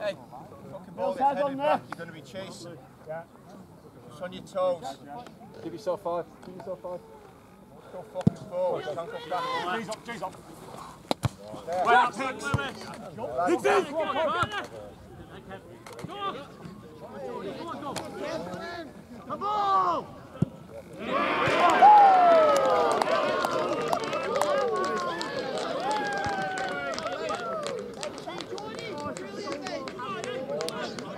Hey, fucking ball is back. You're going to be chased. Yeah. Just on your toes. Give yourself five. Give yourself five. Go fucking forward. Can't go back. G's up, G's up. Right Go go Come on!